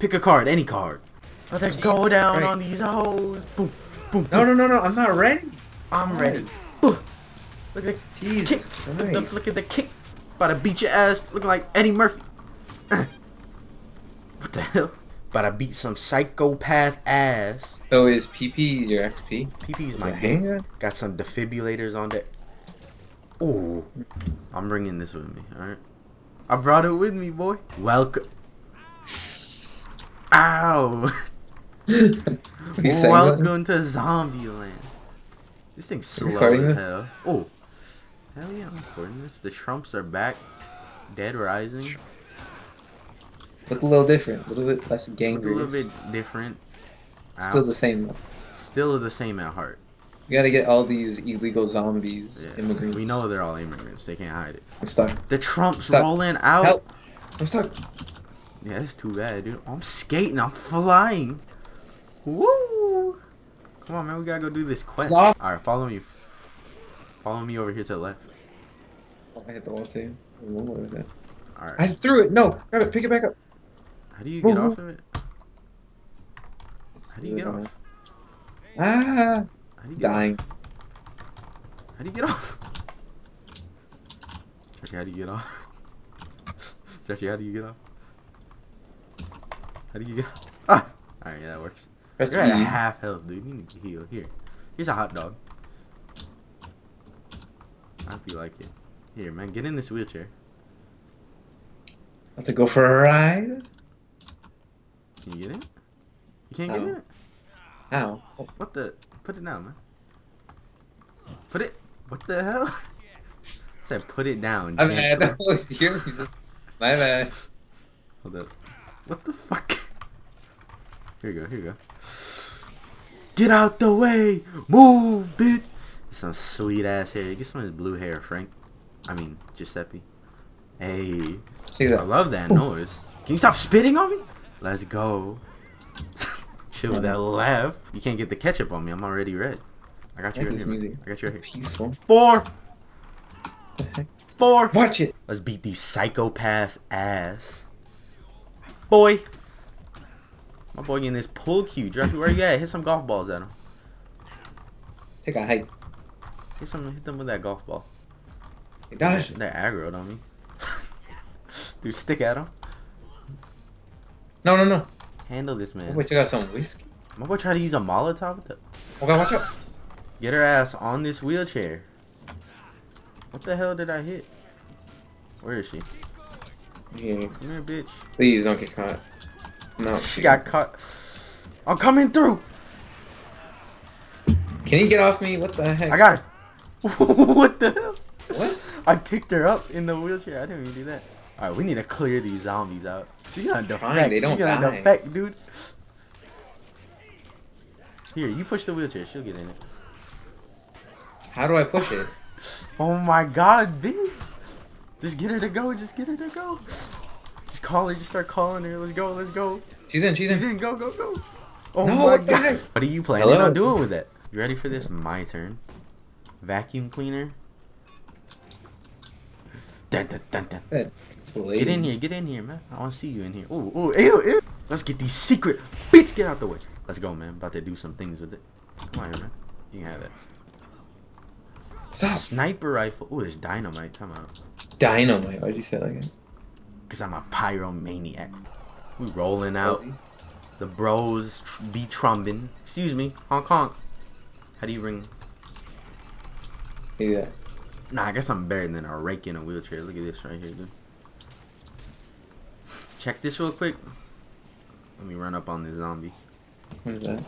Pick a card, any card. Let it go down Christ. on these hoes. Boom, boom. No, boom. no, no, no. I'm not ready. I'm ready. Boom. Look at the Jesus kick. Look, at the, Christ. look at the kick. About to beat your ass. Looking like Eddie Murphy. what the hell? About to beat some psychopath ass. So is PP your XP? PP is My game. Got some defibrillators on deck. Ooh. I'm bringing this with me, alright? I brought it with me, boy. Welcome. Ow. Welcome to Zombieland. This thing's slow as hell. Oh. Hell yeah, I'm recording this. The Trumps are back. Dead Rising. Look a little different, a little bit less Look a little bit different. Still the same though. Still the same at heart. You gotta get all these illegal zombies, Yeah. immigrants. We know they're all immigrants. They can't hide it. I'm stuck. The Trumps Stop. rolling out. Help! I'm stuck. Yeah, that's too bad, dude. I'm skating. I'm flying. Woo! Come on, man. We gotta go do this quest. Off. All right, follow me. Follow me over here to the left. I hit the wall too. One more of that. All I threw it. No, grab it. Pick it back up. How do you get move. off of it? How do you get off? Ah, How do you get dying. Off? How do you get off? Jackie, how do you get off? Jackie, how do you get off? How do you get off? Ah! Alright, yeah, that works. Press You're at E. half health, dude. You need to heal. Here. Here's a hot dog. I hope you like it. Here, man, get in this wheelchair. Have to go for a ride. Can you get in? You can't get in it? Ow. What the? Put it down, man. Put it. What the hell? I said put it down. My gent. bad. That was you. My bad. Hold up. What the fuck? Here you go, here you go. Get out the way! Move, bitch! Some sweet ass hair. Get some of his blue hair, Frank. I mean, Giuseppe. Hey. See that? I love that noise. Can you stop spitting on me? Let's go. Chill with that laugh. You can't get the ketchup on me. I'm already red. I got you right here. music. I got you right here. Peaceful. Four! Four! Watch it. Let's beat these psychopaths ass. Boy! My boy getting this pull cue. Drop where you at? Hit some golf balls at him. Take a hike. Hit some hit them with that golf ball. Hey, Dodge. They're aggroed on me. Dude, stick at him. No, no, no. Handle this man. Wait, you got some whiskey? My boy tried to use a Molotov with the Oh, God, watch out. Get her ass on this wheelchair. What the hell did I hit? Where is she? Yeah. Come here, bitch. Please don't get caught. No. She got caught. I'm coming through. Can you get off me? What the heck? I got her. what the hell? What? I picked her up in the wheelchair. I didn't even do that. All right, we need to clear these zombies out. She's gonna Fine, defect. they don't She's gonna die. defect, dude. Here, you push the wheelchair. She'll get in it. How do I push it? Oh my god, bitch. Just get her to go. Just get her to go. Just call her. Just start calling her. Let's go. Let's go. She's in. She's in. She's in. in. Go, go, go. Oh No, my god. What are you planning Hello? on doing with that? You ready for this? My turn. Vacuum cleaner. Dun, dun, dun, dun. Get in here. Get in here, man. I want to see you in here. Ooh, ooh, ew, ew. Let's get these secret. Bitch, get out the way. Let's go, man. About to do some things with it. Come on man. You can have that. Stop. Sniper rifle. Ooh, there's dynamite. Come out. Dynamite. Why'd you say like that? Because I'm a pyromaniac. We rolling out. The bros tr- be trumbin. Excuse me. Honk honk. How do you ring? Yeah. Nah, I guess I'm better than a rake in a wheelchair. Look at this right here, dude. Check this real quick. Let me run up on this zombie. What is that?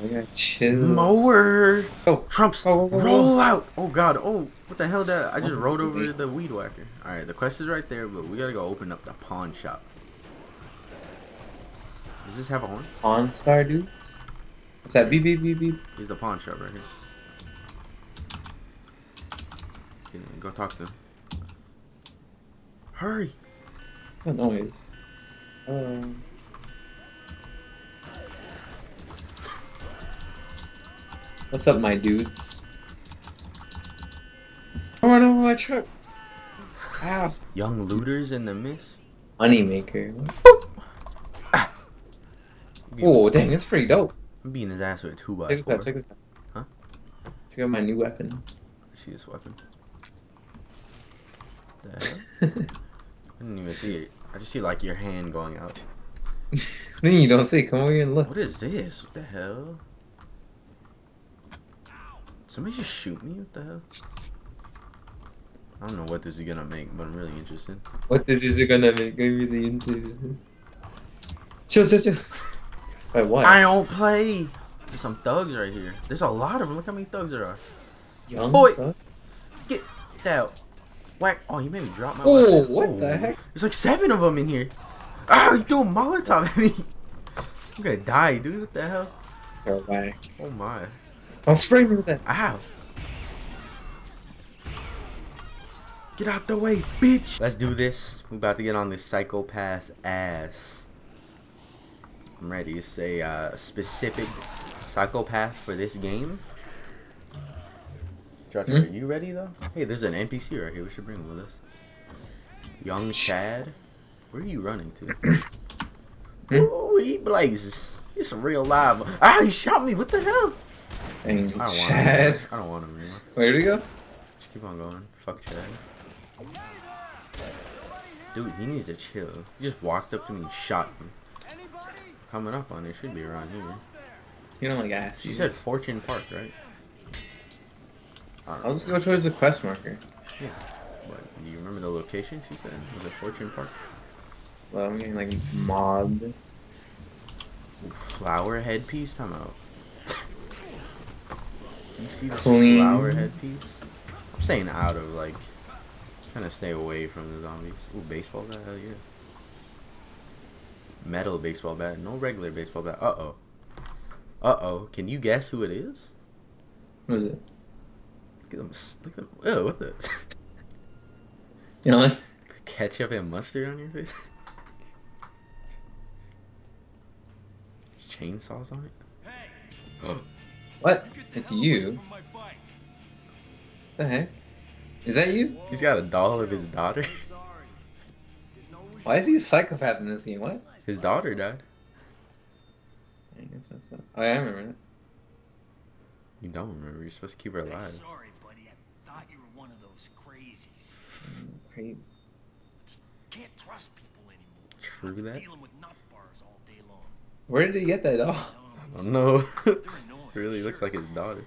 Oh, I got. Mower! Oh, Trumps! Oh, oh, oh, roll out! Oh god, oh, what the hell that? I just Oh, rode over the weed whacker. Alright, the quest is right there, but we gotta go open up the pawn shop. Does this have a horn? Pawn Star dudes? What's that? Beep, beep, beep, beep. Here's the pawn shop right here. Okay, go talk to him. Hurry! What's that noise? Um. What's up, my dudes? Oh no, my truck! Ow! Young looters in the mist. Moneymaker. Oh, dang, that's pretty dope. I'm beating his ass with a 2 by Check this 4 out, check this out. Huh? Check out my new weapon. I See this weapon. The hell? I didn't even see it. I just see like your hand going out. then you don't see. Come over here and look. What is this? What the hell? Somebody just shoot me? What the hell? I don't know what this is gonna make, but I'm really interested. What is this is gonna make? Me the into. Chill, chill, chill. Wait, what? I don't play! There's some thugs right here. There's a lot of them. Look how many thugs there are. Young Boy. fuck? Get that. Whack. Oh, you made me drop my Oh, weapon. what the heck? There's like seven of them in here. Ah, you threw a Molotov at me. I'm gonna die, dude. What the hell? So why? Oh my. Don't spray me with. Ow. Get out the way, bitch. Let's do this. We about to get on this psychopath's ass. I'm ready It's say uh, a specific psychopath for this game. Josh, Hmm? are you ready though? Hey, there's an NPC right here. We should bring him with us. Young Chad. Where are you running to? Ooh, he blazes. It's a real live. Ah, he shot me. What the hell? Dang, I don't want him. Chad. anymore. I don't want him anymore. Where do we go? Just keep on going. Fuck Chad. Dude, he needs to chill. He just walked up to me and shot me. Coming up on it should be around here. You don't like ass. She said Fortune Park, right? I'll just go towards the quest marker. But do you remember the location she said? Was it Fortune Park? Well, I'm getting like mobbed. Flower headpiece? Time out. You see this Clean. flower headpiece? I'm staying out of like trying to stay away from the zombies. Ooh, baseball bat, hell yeah. Metal baseball bat, no regular baseball bat. Uh oh. Uh oh. Can you guess who it is? What is it? Look at them. Look at them. Oh, what the? You know what? Ketchup and mustard on your face? Chainsaws on it? Oh. What? It's you. The heck? Is that you? He's got a doll of his daughter. Why is he a psychopath in this game? What? His daughter died. Dang, that's messed up. Oh, yeah, I remember that. You don't remember. You're supposed to keep her alive. Sorry, buddy. I thought you were one of those crazies. Great. Can't trust people anymore. True that. Dealing with nut bars all day long. Where did he get that doll? I don't know. They're really looks like his daughter.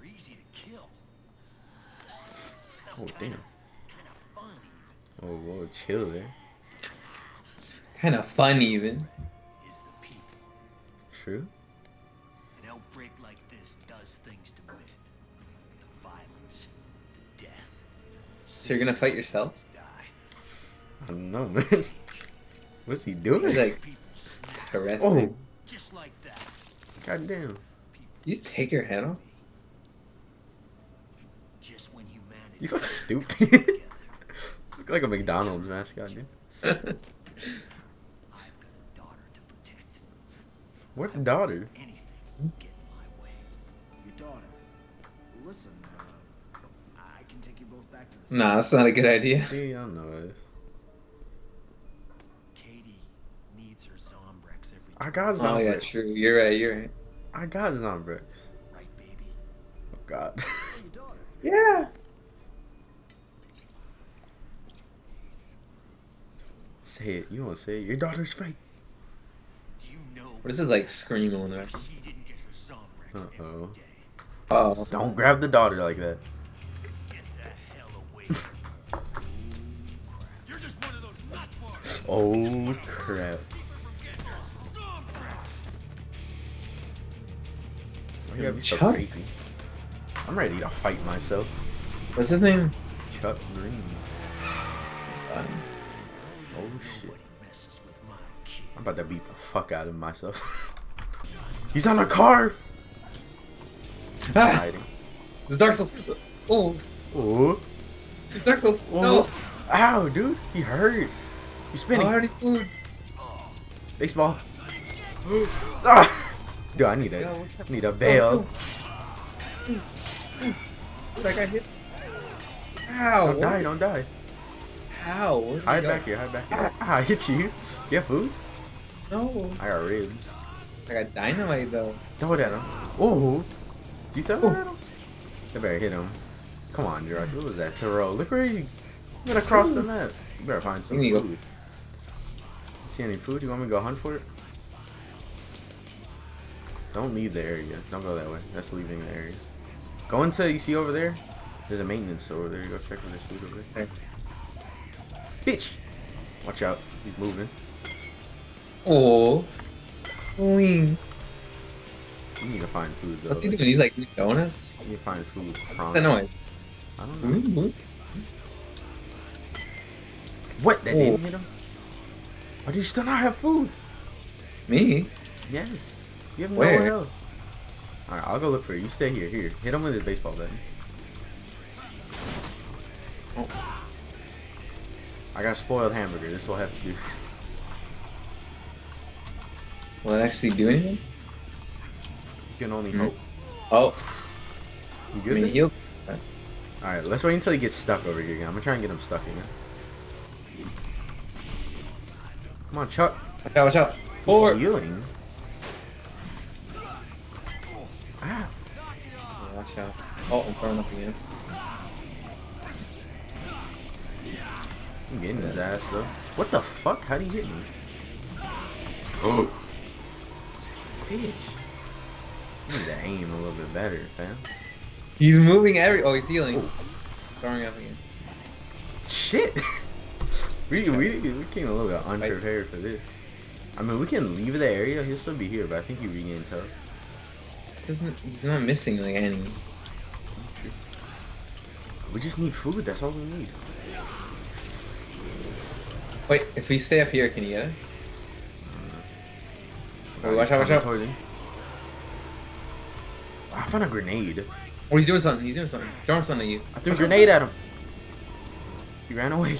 They're easy to kill. Oh, damn. Kind of fun, even, Oh, whoa, chill eh? there. Kind of fun, even. is the people. True. An outbreak like this does things to men. The violence, the death. So you're gonna fight yourself? Die. I don't know, man. What's he doing? He's like People oh, just like that. goddamn. You take your head off? Just when humanity. You look stupid. together, look like a McDonald's mascot, dude. I've got a daughter to protect. What daughter? Get in my way. Your daughter. Listen, uh, I can take you both back to the nah, that's not a good idea. See, I don't know this. Katey needs her Zombrex every I got Oh yeah, true. You're right. You're right. I got Zombrex. right, baby. Oh god. Hey, your daughter. Yeah. say it. You won't say it. Your daughter's fake. Do you know This is like screaming on there. she her Uh-oh. every day? Oh. Don't grab the daughter like that. Get the gotta be so crazy? I'm ready to fight myself. What's his name? Chuck Greene. Um, Oh shit. Nobody messes with my kid. I'm about to beat the fuck out of myself. He's on a car! ah, Hiding. it's Dark Souls. Oh, Oh. Dark Souls. Oh. No. Ow, dude. He hurts. He's Oh, spinning. I already food. Baseball. ah! Dude, I need a, need a bail. That guy hit. Ow. Don't die, don't die. How? Hide back here, hide back here. Ah, I hit you. Get food? No. I got ribs. I got dynamite though. Throw it at him. Oh, did you throw it at him? I better hit him. Come on, Josh. What was that throw? Look where he's gonna cross the map. You better find some to go. food. See any food? You want me to go hunt for it? Don't leave the area. Don't go that way. That's leaving the area. Go into you see over there. There's a maintenance store over there. You go check for this food over there. Okay. Bitch. Watch out. He's moving. Oh. Clean. You need to find food though. What's he doing? He's like donuts? You need to find food. What's that noise? I don't know. Mm-hmm. What? That Oh. didn't hit him? Why do you still not have food? Me? Yes. You have Where? no health. Alright, I'll go look for you. You stay here. Here. Hit him with his baseball bat. Oh. I got a spoiled hamburger. This will have to do. Will it actually do anything? You can only Mhm. hope. Oh, You I good? mean, then? he'll. Alright, let's wait until he gets stuck over here again. I'm gonna try and get him stuck again. Come on, Chuck. Watch out, watch out. He's Four. healing. Oh, I'm throwing up again. I'm getting his ass though. What the fuck? How'd he hit me? Oh. Bitch. You need to aim a little bit better, fam. He's moving every. Oh, he's healing. Oh. Throwing up again. Shit. we, we we came a little bit unprepared for this. I mean, we can leave the area. He'll still be here, but I think he regains health. Doesn't he's not missing like any? We just need food. That's all we need. Wait, if we stay up here, can you get us? Oh, watch out, watch out. towards. I found a grenade. Oh, he's doing something. He's doing something. Throwing something at you. I threw a Watch out. grenade at him. He ran away.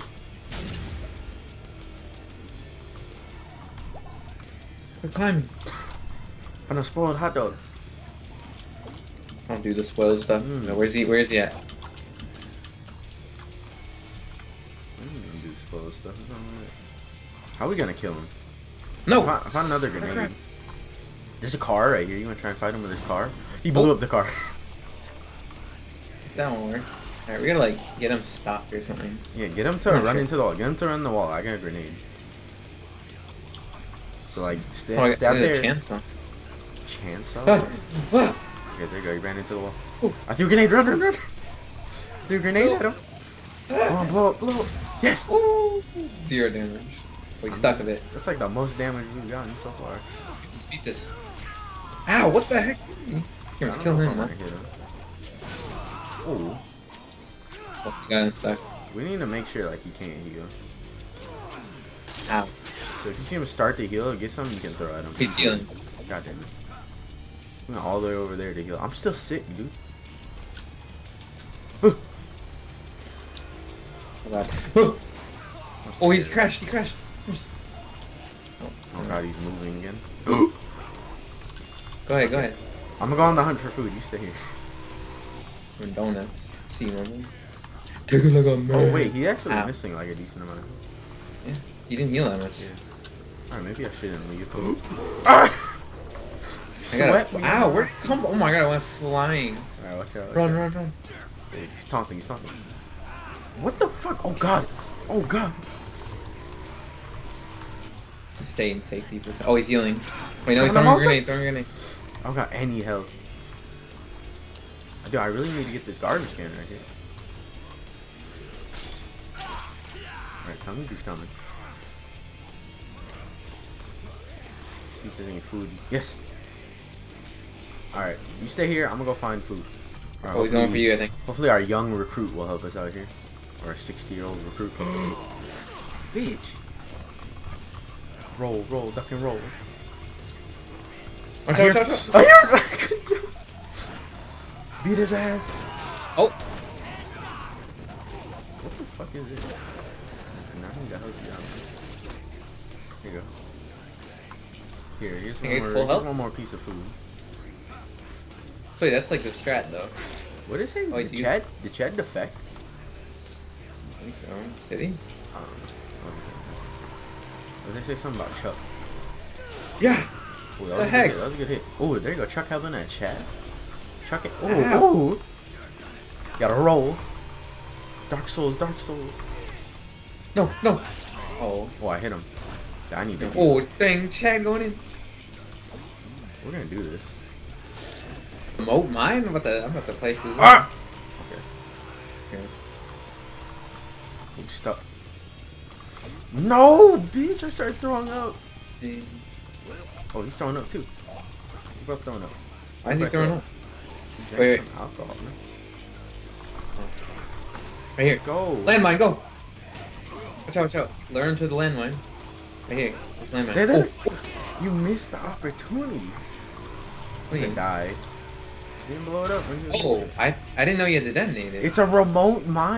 Quit climbing. Found a spoiled hot dog. Don't do the spoiled stuff. Mm. No, where's he? Where's he at? I'm gonna do spoiled stuff. It's all right. How are we gonna kill him? No. I found, another grenade. crap. There's a car right here. You wanna try and fight him with his car? He blew Oh. up the car. That won't work. Alright, we gotta like get him stopped or something. yeah, get him to Yeah, run sure. into the wall. Get him to run the wall. I got a grenade. So like, stay, Oh, I stay out there. Chance on. Chance Ah, ah. Okay, there you go. He ran into the wall. Ooh. I threw a grenade. Run, run, run. threw a grenade at him. Come Ah. on, blow up, blow up. Yes. Ooh. Zero damage. We stuck with it. That's like the most damage we've gotten so far. Let's beat this. Ow, what the heck? Here, let's kill him, I'm man. gonna hit him. Oh, got him stuck. we need to make sure like he can't heal. Ow. So if you see him start to heal, get something you can throw at him. He's healing. God damn it. We went all the way over there to heal. I'm still sick, dude. Oh, God. Oh, oh, he's crashed. He crashed. Oh, Oh god, he's moving again. Go ahead, go ahead. I'm gonna go on the hunt for food. You stay here. From donuts. See, you, remember? Take a look at Oh wait, he actually Ow. missing like a decent amount. Of... You didn't heal that much. Yeah. Alright, maybe I shouldn't leave. ah! I got Sweat. Ow, where'd it come from? Oh my god, I went flying. Alright, watch out. Watch Run, out. run, run. Wait, He's taunting. He's taunting. What the fuck? Oh god. Oh god. Just stay in safety for a sec- Oh, he's healing. Wait, no, he's throwing a grenade, throwing a grenade. I don't got any health. Dude, I really need to get this garbage can right here. Alright, tell me if he's coming. See if there's any food. Yes! Alright, you stay here, I'm gonna go find food. Alright, Oh, he's going for you, I think. Hopefully our young recruit will help us out here. Or a 60 year old recruit. Bitch! Roll, roll, duck and roll. Watch I hear- I hear- Beat his ass. Oh, What the fuck is this? Nothing the hell's down. Here you go. Here, here's one more. here's one more piece of food. so wait, that's like the strat though. What is it? Oh, the do you- Chad? The Chad defect? Think so. Did he? I don't know. What did they say something about Chuck? Yeah. Ooh, that The heck? That was a good hit. Oh, there you go. Chuck helping that chat. Chuck it. Oh. Gotta roll. Dark Souls, Dark Souls. No, no. Oh. Oh, I hit him. I need to. Oh, dang, Chad going in. We're gonna do this. Promote mine? I'm about to, I'm about to place this. Ah! Okay. Okay. Stuck. No, bitch! I started throwing up. Dang. Oh, he's throwing up too. We're both throwing up. Why is he throwing up. We Wait, some alcohol, man. Right here. Let's go. Landmine, go! Watch out, watch out. Learn to the landmine. Right here. This landmine. There, there. Oh, You missed the opportunity. what You you- die. You didn't blow it up. oh, I, I didn't know you had to detonate it. It's a remote mine.